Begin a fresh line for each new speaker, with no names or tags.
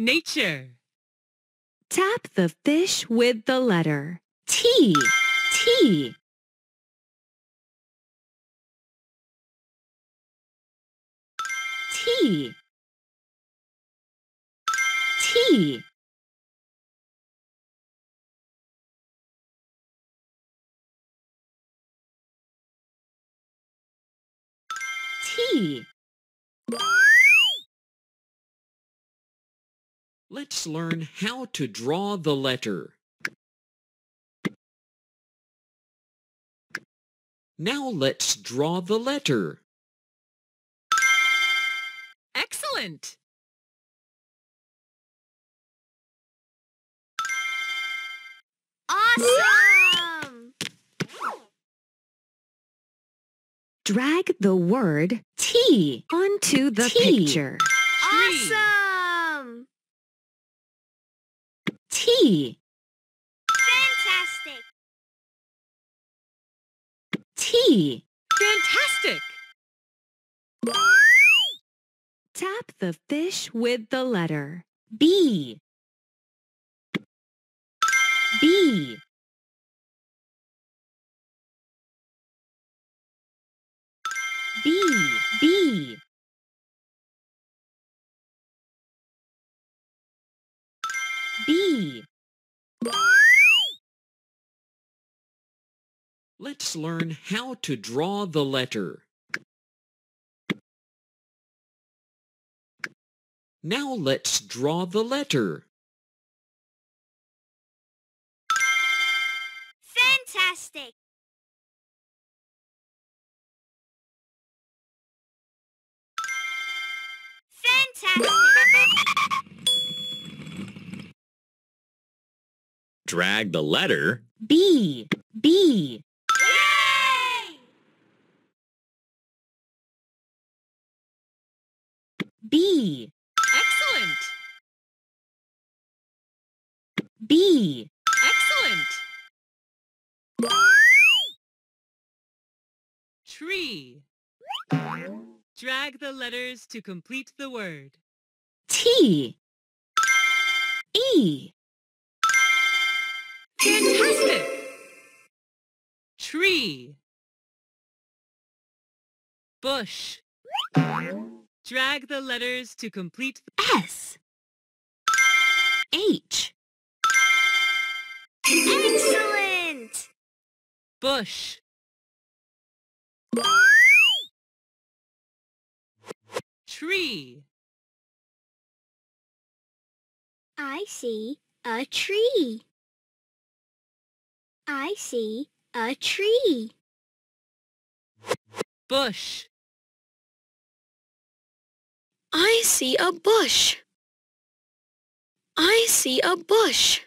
nature.
Tap the fish with the letter T. T. T. T. T.
Let's learn how to draw the letter. Now let's draw the letter.
Excellent!
Awesome!
Drag the word T onto the
T.
picture.
Awesome!
T.
Fantastic!
T.
Fantastic!
Tap the fish with the letter B. B. B. B. B.
Let's learn how to draw the letter. Now let's draw the letter.
Fantastic! Fantastic!
Drag the letter
B. B.
Yay!
B.
Excellent!
B.
Excellent! Tree. Drag the letters to complete the word.
T. E.
Tree. Bush. Oh. Drag the letters to complete
S. H.
Excellent!
bush. Tree.
I see a tree. I see a tree.
Bush.
I see a bush. I see a bush.